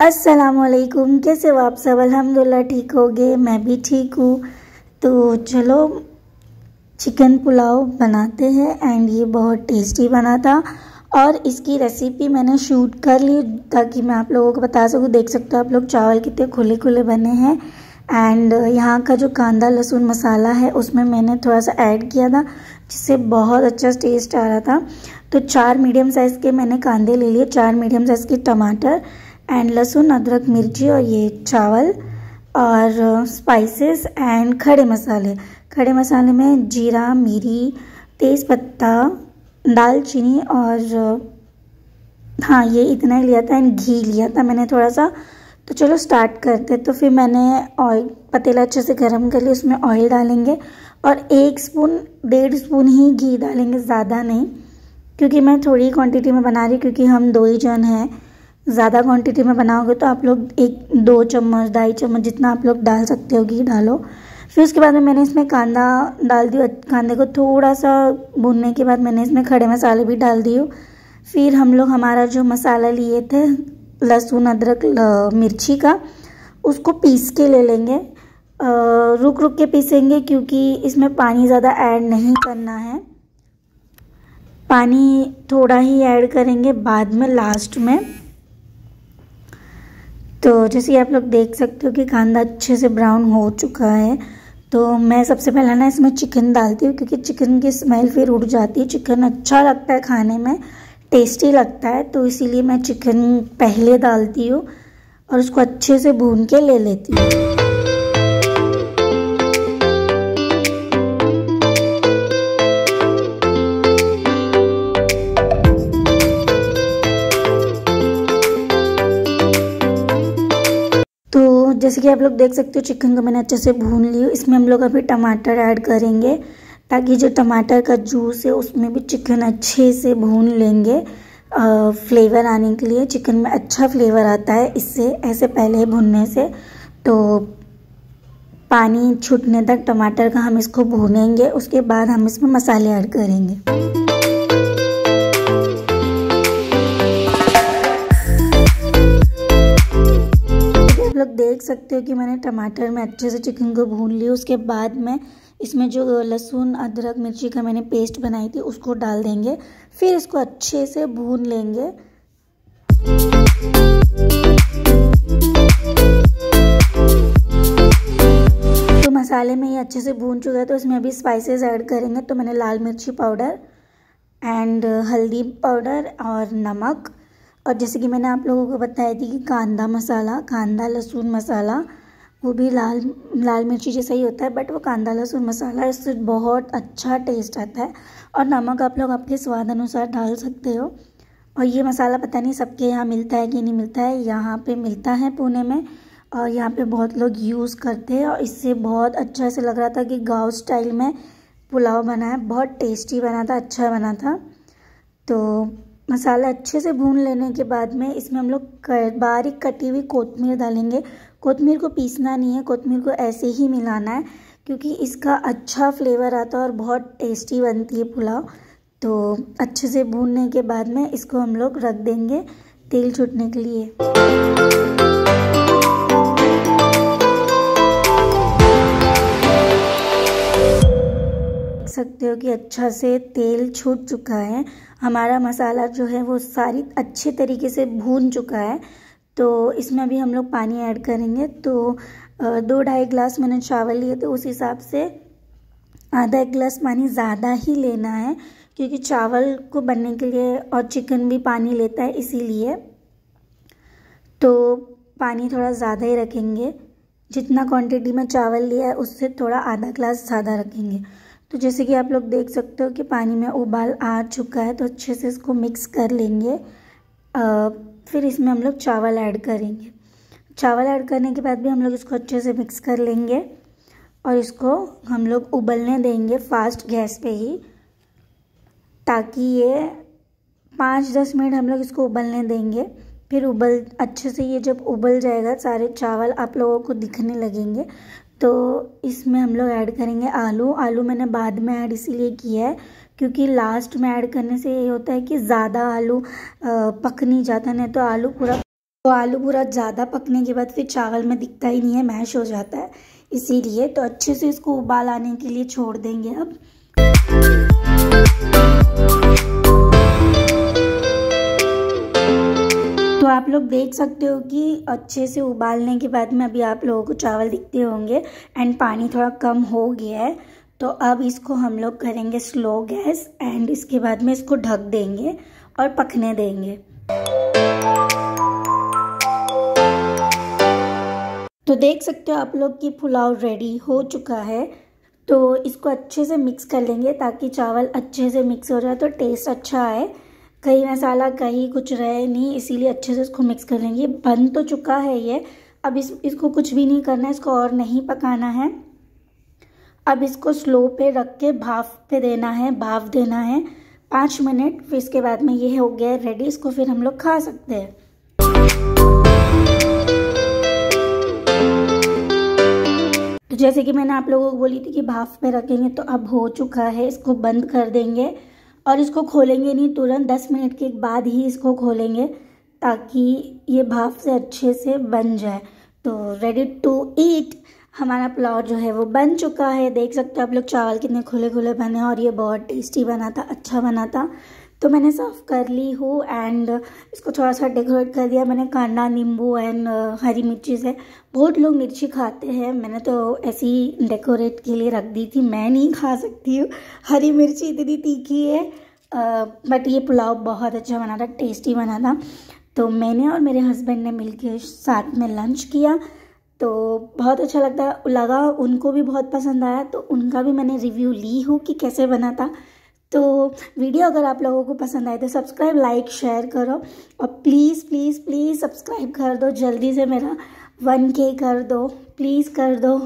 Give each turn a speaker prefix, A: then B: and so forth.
A: असलकुम कैसे हो आप सब? अल्हम्दुलिल्लाह, ठीक हो गए। मैं भी ठीक हूँ। तो चलो चिकन पुलाव बनाते हैं एंड ये बहुत टेस्टी बना था। और इसकी रेसिपी मैंने शूट कर ली ताकि मैं आप लोगों को बता सकूँ। देख सकते हो आप लोग, चावल कितने खुले खुले बने हैं। एंड यहाँ का जो कांदा लहसुन मसाला है, उसमें मैंने थोड़ा सा ऐड किया था। जिससे बहुत अच्छा टेस्ट आ रहा था। तो चार मीडियम साइज़ के मैंने कांदे ले लिए। चार मीडियम साइज़ के टमाटर एंड लहसुन, अदरक, मिर्ची और ये चावल और स्पाइसेस एंड खड़े मसाले। खड़े मसाले में जीरा, मिरी तेज़ पत्ता दालचीनी और हाँ ये इतना ही लिया था एंड घी लिया था मैंने थोड़ा सा। तो चलो स्टार्ट करते तो फिर मैंने ऑयल पतीला अच्छे से गर्म कर लिया, उसमें ऑयल डालेंगे और एक स्पून डेढ़ स्पून ही घी डालेंगे, ज़्यादा नहीं, क्योंकि मैं थोड़ी क्वांटिटी में बना रही क्योंकि हम दो ही जन हैं। ज़्यादा क्वांटिटी में बनाओगे तो आप लोग एक, दो चम्मच, ढाई चम्मच जितना आप लोग डाल सकते हो घी डालो। फिर उसके बाद में मैंने इसमें कांदा डाल दिया, कांदे को थोड़ा सा भूनने के बाद मैंने इसमें खड़े मसाले भी डाल दिए। फिर हम लोग हमारा जो मसाला लिए थे लहसुन, अदरक मिर्ची का, उसको पीस के ले लेंगे। रुक रुक के पीसेंगे क्योंकि इसमें पानी ज़्यादा ऐड नहीं करना है। पानी थोड़ा ही ऐड करेंगे बाद में लास्ट में। तो जैसे आप लोग देख सकते हो कि कांदा अच्छे से ब्राउन हो चुका है। तो मैं सबसे पहले ना इसमें चिकन डालती हूँ क्योंकि चिकन की स्मेल फिर उड़ जाती है। चिकन अच्छा लगता है खाने में। टेस्टी लगता है तो इसीलिए मैं चिकन पहले डालती हूँ और उसको अच्छे से भून के ले लेती हूँ। तो जैसे कि आप लोग देख सकते हो चिकन को मैंने अच्छे से भून ली इसमें हम लोग अभी टमाटर ऐड करेंगे। ताकि जो टमाटर का जूस है, उसमें भी चिकन अच्छे से भून लेंगे। फ्लेवर आने के लिए चिकन में अच्छा फ्लेवर आता है, इससे, ऐसे पहले ही भुनने से। तो पानी छूटने तक टमाटर का हम इसको भूनेंगे, उसके बाद हम इसमें मसाले ऐड करेंगे। लोग देख सकते हो कि मैंने टमाटर में अच्छे से चिकन को भून लिया। उसके बाद में इसमें जो लहसुन, अदरक, मिर्ची का मैंने पेस्ट बनाई थी, उसको डाल देंगे। फिर इसको अच्छे से भून लेंगे। तो मसाले में ये अच्छे से भून चुका है तो इसमें अभी स्पाइसेस ऐड करेंगे। तो मैंने लाल मिर्ची पाउडर एंड हल्दी पाउडर और नमक। और जैसे कि मैंने आप लोगों को बताया थी कि कांदा मसाला, कांदा, लहसुन मसाला वो भी लाल लाल मिर्ची जैसा ही होता है बट वो कांदा, लहसुन मसाला, इससे बहुत अच्छा टेस्ट आता है। और नमक आप लोग आपके स्वाद अनुसार डाल सकते हो। और ये मसाला पता नहीं सबके यहाँ मिलता है कि नहीं मिलता है। यहाँ पे मिलता है पुणे में, और यहाँ पे बहुत लोग यूज़ करते हैं। और इससे बहुत अच्छा से लग रहा था कि गाँव स्टाइल में पुलाव बना है। बहुत टेस्टी बना था अच्छा बना था। तो मसाला अच्छे से भून लेने के बाद में इसमें हम लोग बारीक कटी हुई कोतमीर डालेंगे। कोतमीर को पीसना नहीं है कोतमीर को ऐसे ही मिलाना है, क्योंकि इसका अच्छा फ्लेवर आता है और बहुत टेस्टी बनती है पुलाव। तो अच्छे से भूनने के बाद में इसको हम लोग रख देंगे तेल छूटने के लिए। सकते हो कि अच्छा से तेल छूट चुका है। हमारा मसाला जो है वो सारी अच्छे तरीके से भून चुका है। तो इसमें अभी हम लोग पानी ऐड करेंगे। तो दो ढाई ग्लास मैंने चावल लिए थे, उस हिसाब से आधा एक गिलास पानी ज़्यादा ही लेना है, क्योंकि चावल को बनने के लिए और चिकन भी पानी लेता है इसीलिए। तो पानी थोड़ा ज़्यादा ही रखेंगे। जितना क्वांटिटी में चावल लिया है, उससे थोड़ा आधा ग्लास ज़्यादा रखेंगे। तो जैसे कि आप लोग देख सकते हो कि पानी में उबाल आ चुका है तो अच्छे से इसको मिक्स कर लेंगे। आ, फिर इसमें हम लोग चावल ऐड करेंगे। चावल ऐड करने के बाद भी हम लोग इसको अच्छे से मिक्स कर लेंगे और इसको हम लोग उबलने देंगे फास्ट गैस पे ही ताकि ये पाँच दस मिनट हम लोग इसको उबलने देंगे। फिर उबल अच्छे से ये जब उबल जाएगा सारे चावल आप लोगों को दिखने लगेंगे। तो इसमें हम लोग ऐड करेंगे आलू। आलू मैंने बाद में ऐड इसीलिए किया है क्योंकि लास्ट में ऐड करने से ये होता है कि ज़्यादा आलू पक नहीं जाता, नहीं तो आलू पूरा तो आलू पूरा ज़्यादा पकने के बाद फिर चावल में दिखता ही नहीं है, मैश हो जाता है। इसीलिए तो अच्छे से इसको उबाल आने के लिए छोड़ देंगे अब। तो आप लोग देख सकते हो कि अच्छे से उबालने के बाद में अभी आप लोगों को चावल दिखते होंगे एंड पानी थोड़ा कम हो गया है। तो अब इसको हम लोग करेंगे स्लो गैस एंड इसके बाद में इसको ढक देंगे और पकने देंगे। तो देख सकते हो आप लोग कि पुलाव रेडी हो चुका है। तो इसको अच्छे से मिक्स कर लेंगे ताकि चावल अच्छे से मिक्स हो जाए तो टेस्ट अच्छा आए। कहीं मसाला, कहीं कुछ रहे नहीं, इसीलिए अच्छे से इसको मिक्स कर लेंगे। बन तो चुका है ये। अब इस, इसको कुछ भी नहीं करना है, इसको और नहीं पकाना है। अब इसको स्लो पे रख के भाप पे देना है भाप देना है। पाँच मिनट, फिर इसके बाद में ये हो गया रेडी इसको फिर हम लोग खा सकते हैं। तो जैसे कि मैंने आप लोगों को बोली थी कि भाप पे रखेंगे तो अब हो चुका है, इसको बंद कर देंगे। और इसको खोलेंगे नहीं, तुरंत दस मिनट के बाद ही इसको खोलेंगे ताकि ये भाप से अच्छे से बन जाए। तो रेडी टू ईट हमारा पुलाव जो है वो बन चुका है। देख सकते हो आप लोग, चावल कितने खुले खुले बने और ये बहुत टेस्टी बना था अच्छा बना था। तो मैंने सर्व कर ली हूँ एंड इसको थोड़ा सा डेकोरेट कर दिया। मैंने कांदा, नींबू एंड हरी मिर्ची से। बहुत लोग मिर्ची खाते हैं। मैंने तो ऐसी डेकोरेट के लिए रख दी थी। मैं नहीं खा सकती हूँ। हरी मिर्ची इतनी तीखी है। बट ये पुलाव बहुत अच्छा बना था टेस्टी बना था। तो मैंने और मेरे हस्बैंड ने मिलकर साथ में लंच किया। तो बहुत अच्छा लगता। लगा उनको भी बहुत पसंद आया। तो उनका भी मैंने रिव्यू ली हूँ कि कैसे बना था। तो वीडियो अगर आप लोगों को पसंद आए तो सब्सक्राइब, लाइक, शेयर करो और प्लीज़ प्लीज़ प्लीज़ सब्सक्राइब कर दो। जल्दी से मेरा वन के कर दो। प्लीज़ कर दो।